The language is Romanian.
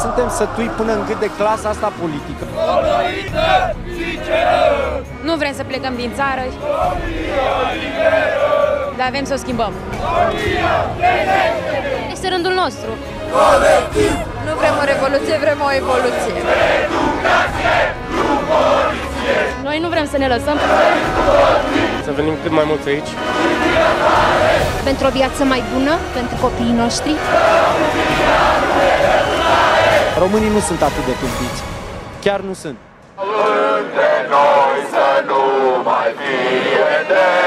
suntem sătui până în gât de clasa asta politică. Nu vrem să plecăm din țară, dar avem să o schimbăm. Este rândul nostru. Nu vrem o revoluție, vrem o evoluție. Noi nu vrem să ne lăsăm. Să venim cât mai mulți aici. Pentru o viață mai bună, pentru copiii noștri. Românii nu sunt atât de tâmpiți. Chiar nu sunt. Între noi să nu mai fie decât flori și ori.